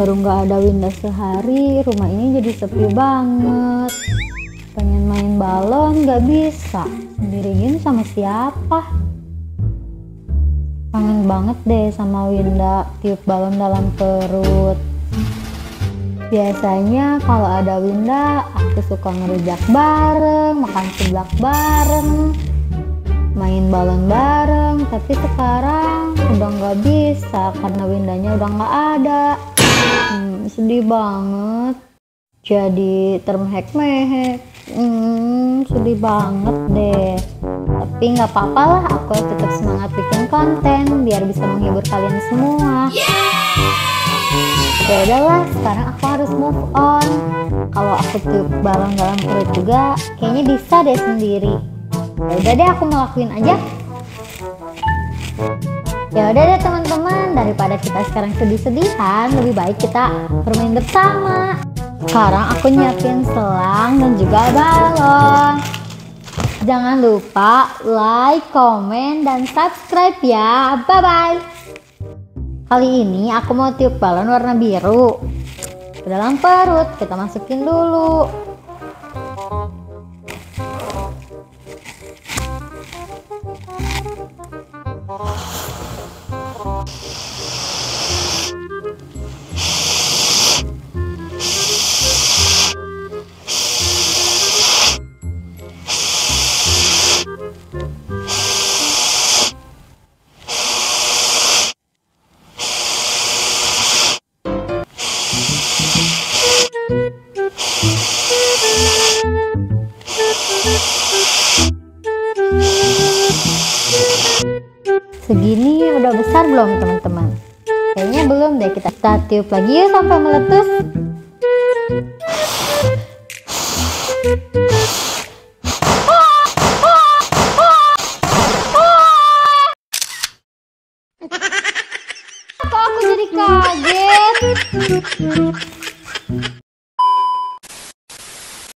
Baru nggak ada Winda sehari, rumah ini jadi sepi banget. Pengen main balon nggak bisa, sendiri sama siapa? Kangen banget deh sama Winda, tiup balon dalam perut. Biasanya kalau ada Winda, aku suka ngerujak bareng, makan seblak bareng, main balon bareng. Tapi sekarang udah nggak bisa karena Windanya udah nggak ada. Hmm, sedih banget. Jadi termehek-mehek. Hmm, sedih banget deh. Tapi nggak apa-apa lah, aku tetap semangat bikin konten biar bisa menghibur kalian semua. Ya udahlah, sekarang aku harus move on. Kalau aku tiup balon dalam perut juga, kayaknya bisa deh sendiri. Ya udah deh, aku ngelakuin aja. Ya udah deh teman-teman, daripada kita sekarang sedih-sedihan, lebih baik kita bermain bersama. Sekarang aku nyiapin selang dan juga balon. Jangan lupa like, komen, dan subscribe ya. Bye-bye. Kali ini aku mau tiup balon warna biru ke dalam perut. Kita masukin dulu. Segini udah besar belum teman-teman? Kayaknya belum deh kita, kita tiup lagi ya sampai meletus. Kok aku jadi kaget?